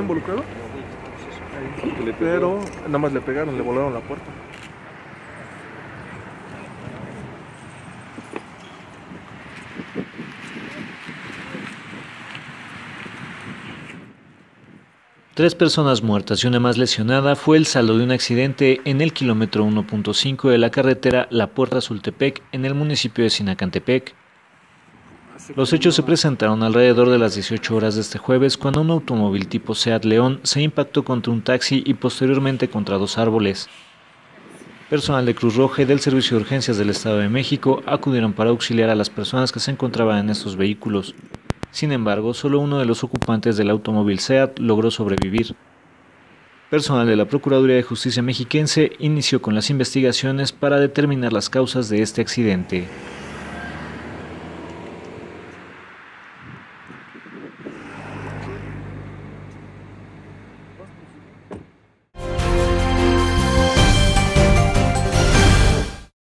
involucrado? Pero nada más le pegaron, le volaron la puerta. Tres personas muertas y una más lesionada fue el saldo de un accidente en el kilómetro 1.5 de la carretera La Puerta Sultepec en el municipio de Sinacantepec. Los hechos se presentaron alrededor de las 18 horas de este jueves cuando un automóvil tipo Seat León se impactó contra un taxi y posteriormente contra dos árboles. Personal de Cruz Roja y del Servicio de Urgencias del Estado de México acudieron para auxiliar a las personas que se encontraban en estos vehículos. Sin embargo, solo uno de los ocupantes del automóvil SEAT logró sobrevivir. Personal de la Procuraduría de Justicia mexiquense inició con las investigaciones para determinar las causas de este accidente.